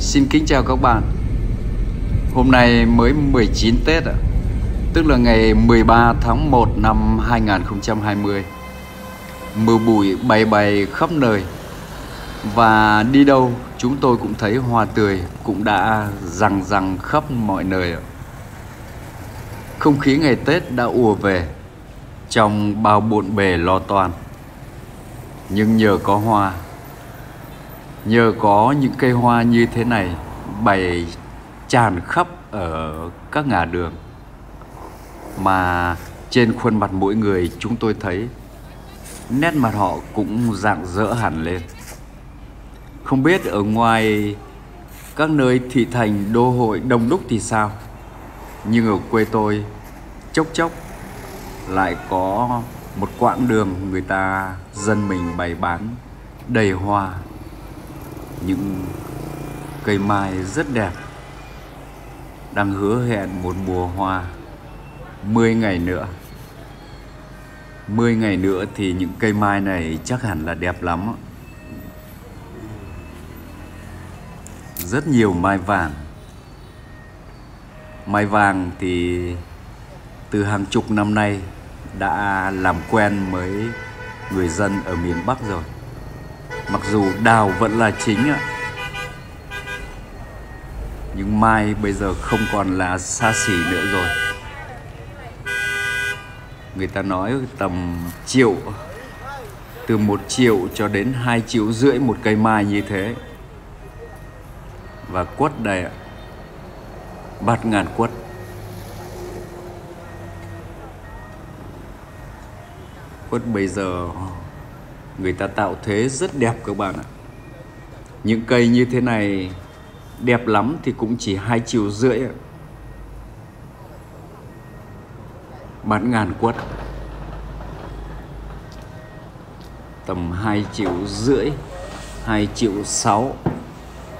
Xin kính chào các bạn. Hôm nay mới 19 Tết ạ. Tức là ngày 13 tháng 1 năm 2020 Mưa bụi bay bay khắp nơi. Và đi đâu chúng tôi cũng thấy hoa tươi Cũng đã răng răng khắp mọi nơi ạ. Không khí ngày Tết đã ùa về, Trong bao bộn bề lo toan. Nhưng nhờ có hoa Nhờ có những cây hoa như thế này bày tràn khắp ở các ngã đường, mà trên khuôn mặt mỗi người chúng tôi thấy, nét mặt họ cũng rạng rỡ hẳn lên. Không biết ở ngoài các nơi thị thành đô hội đông đúc thì sao? Nhưng ở quê tôi, chốc chốc lại có một quãng đường người ta dân mình bày bán đầy hoa những cây mai rất đẹp đang hứa hẹn một mùa hoa 10 ngày nữa. 10 ngày nữa thì những cây mai này chắc hẳn là đẹp lắm. Rất nhiều mai vàng. Mai vàng thì từ hàng chục năm nay đã làm quen với người dân ở miền Bắc rồi. Mặc dù đào vẫn là chính ạ. Nhưng mai bây giờ không còn là xa xỉ nữa rồi. Người ta nói tầm triệu, Từ một triệu cho đến 2 triệu rưỡi một cây mai như thế. Và quất đây ạ. Bát ngàn quất. Quất bây giờ người ta tạo thế rất đẹp các bạn ạ. Những cây như thế này đẹp lắm thì cũng chỉ hai triệu rưỡi ạ. Bán ngàn quất. Tầm 2 triệu rưỡi 2 triệu 6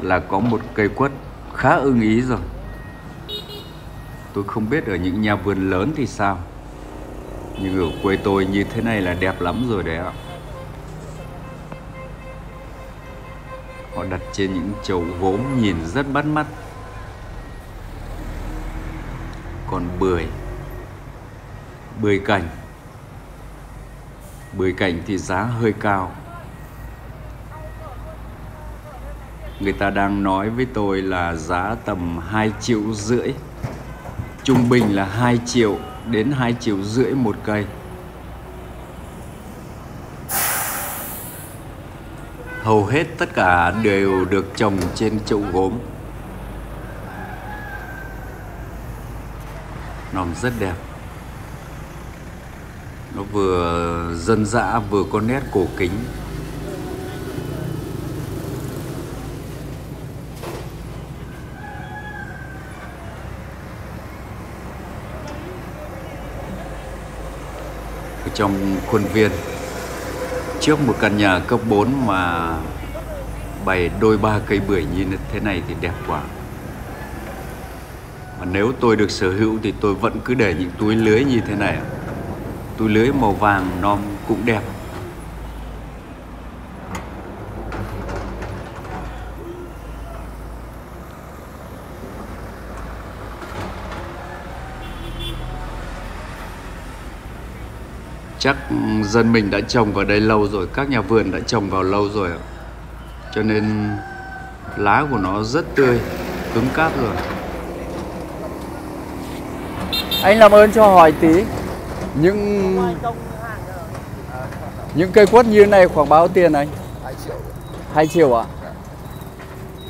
là có một cây quất khá ưng ý rồi. Tôi không biết ở những nhà vườn lớn thì sao. Nhưng ở quê tôi như thế này là đẹp lắm rồi đấy ạ. Họ đặt trên những chậu gốm nhìn rất bắt mắt. Còn bưởi. Bưởi cảnh bưởi cảnh thì giá hơi cao. Người ta đang nói với tôi là giá tầm 2 triệu rưỡi. Trung bình là 2 triệu đến 2 triệu rưỡi một cây. Hầu hết tất cả đều được trồng trên chậu gốm. Nòm rất đẹp. Nó vừa dân dã vừa có nét cổ kính. Trong khuôn viên trước một căn nhà cấp 4 mà bày đôi ba cây bưởi như thế này thì đẹp quá. Mà nếu tôi được sở hữu thì tôi vẫn cứ để những túi lưới như thế này. Túi lưới màu vàng, non cũng đẹp. Chắc dân mình đã trồng vào đây lâu rồi các nhà vườn đã trồng vào lâu rồi cho nên lá của nó rất tươi cứng cáp rồi. Anh làm ơn cho hỏi tí. Những những cây quất như này khoảng bao tiền anh? 2 triệu. 2 triệu à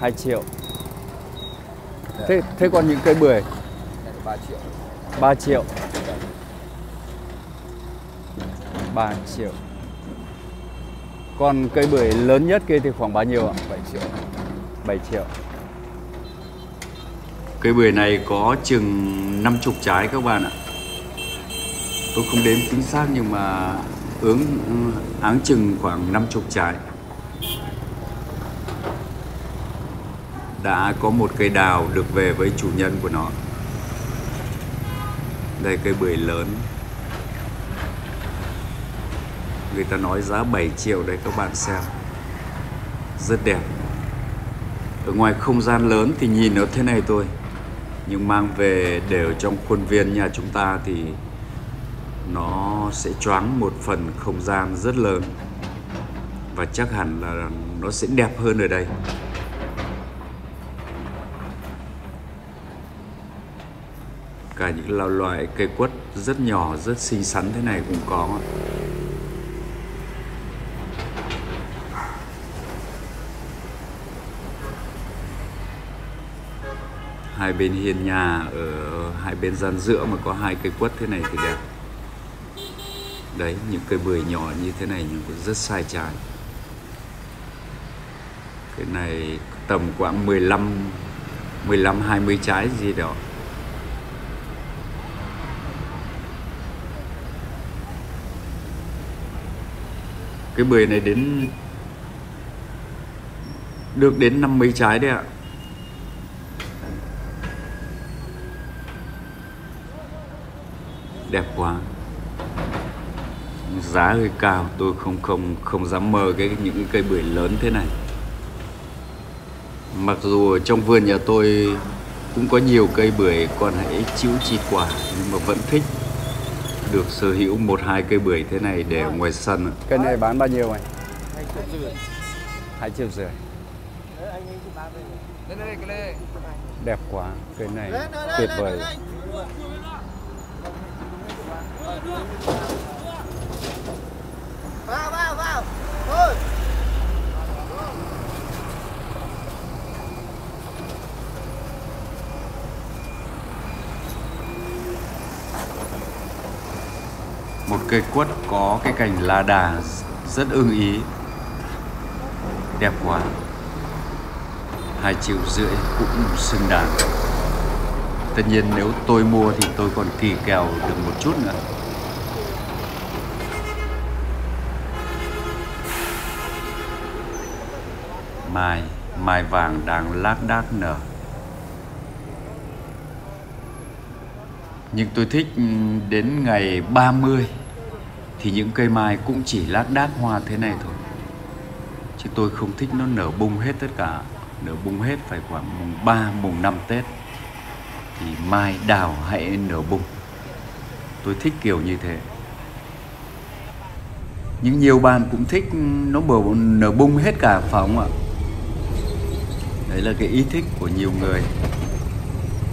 2 triệu. Thế thế còn những cây bưởi? 3 triệu. 3 triệu 3 triệu. Còn cây bưởi lớn nhất kia thì khoảng bao nhiêu ạ? 7 triệu. 7 triệu. Cây bưởi này có chừng 50 trái các bạn ạ. Tôi không đếm chính xác nhưng mà ướng áng chừng khoảng 50 trái. Đã có một cây đào được về với chủ nhân của nó. Đây cây bưởi lớn người ta nói giá 7 triệu đấy, các bạn xem. Rất đẹp. Ở ngoài không gian lớn thì nhìn nó thế này thôi. Nhưng mang về để ở trong khuôn viên nhà chúng ta thì nó sẽ choáng một phần không gian rất lớn. Và chắc hẳn là nó sẽ đẹp hơn ở đây. Cả những loại cây quất rất nhỏ, rất xinh xắn thế này cũng có. Hai bên hiên nhà, ở hai bên gian giữa mà có hai cây quất thế này thì đẹp. Đấy, những cây bưởi nhỏ như thế này nhưng cũng rất sai trái. Cái này tầm khoảng 15 15 20 trái gì đó. Cái bưởi này đến, được đến 50 trái đấy ạ. Đẹp quá. Giá hơi cao tôi không không không dám mơ cái những cái cây bưởi lớn thế này. Mặc dù ở trong vườn nhà tôi cũng có nhiều cây bưởi còn hãy chịu chi quả nhưng mà vẫn thích được sở hữu một hai cây bưởi thế này để ngoài sân cây này bán bao nhiêu mày hai triệu rưỡi. Đẹp quá cây này tuyệt vời vào vào vào. Thôi. Một cây quất có cái cành la đà rất ưng ý. Đẹp quá. Hai triệu rưỡi cũng xứng đáng. Tất nhiên nếu tôi mua thì tôi còn kỳ kèo được một chút nữa. Mai mai vàng đang lác đác nở. Nhưng tôi thích đến ngày 30 thì những cây mai cũng chỉ lác đác hoa thế này thôi. Chứ tôi không thích nó nở bung hết tất cả nở bung hết phải khoảng mùng 3, mùng 5 Tết. Thì mai đào hãy nở bung. Tôi thích kiểu như thế. Nhưng nhiều bạn cũng thích nó bờ nở bung hết cả phải không ạ? Đấy là cái ý thích của nhiều người.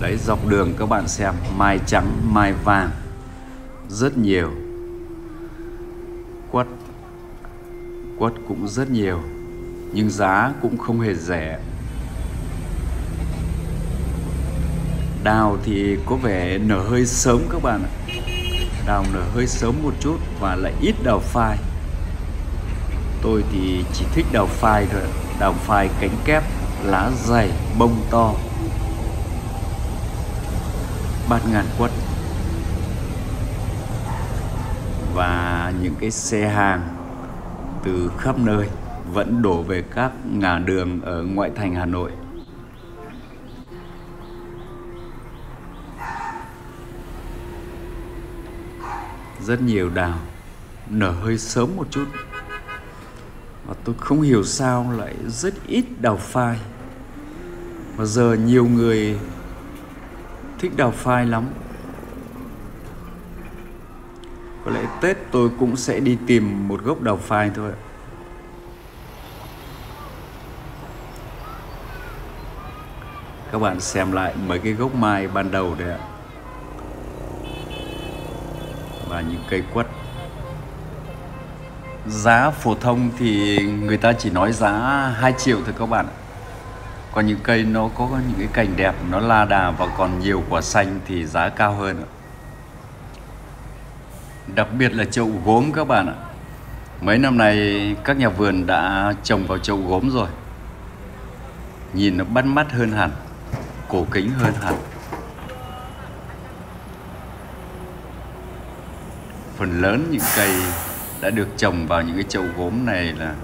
Đấy, dọc đường các bạn xem, mai trắng, mai vàng. Rất nhiều. Quất. Quất cũng rất nhiều. Nhưng giá cũng không hề rẻ. Đào thì có vẻ nở hơi sớm các bạn ạ. Đào nở hơi sớm một chút và lại ít đào phai. Tôi thì chỉ thích đào phai thôi đào phai cánh kép lá dày bông to. Bát ngàn quất. Và những cái xe hàng từ khắp nơi vẫn đổ về các ngã đường ở ngoại thành Hà Nội. Rất nhiều đào nở hơi sớm một chút. Và tôi không hiểu sao lại rất ít đào phai và giờ nhiều người thích đào phai lắm. Có lẽ tết tôi cũng sẽ đi tìm một gốc đào phai thôi. Các bạn xem lại mấy cái gốc mai ban đầu đấy ạ. Và những cây quất. Giá phổ thông thì người ta chỉ nói giá 2 triệu thôi các bạn còn những cây nó có những cái cành đẹp, nó la đà và còn nhiều quả xanh thì giá cao hơn đặc biệt là chậu gốm các bạn ạ. Mấy năm nay các nhà vườn đã trồng vào chậu gốm rồi. Nhìn nó bắt mắt hơn hẳn, cổ kính hơn hẳn. Phần lớn những cây đã được trồng vào những cái chậu gốm này là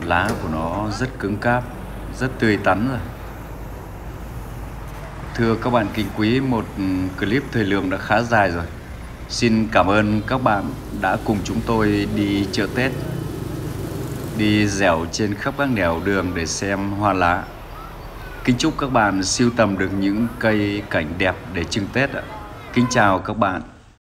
lá của nó rất cứng cáp rất tươi tắn rồi thưa các bạn kính quý, một clip thời lượng đã khá dài rồi xin cảm ơn các bạn đã cùng chúng tôi đi chợ tết, đi dẻo trên khắp các nẻo đường để xem hoa lá Kính chúc các bạn siêu tầm được những cây cảnh đẹp để trưng Tết ạ. Kính chào các bạn.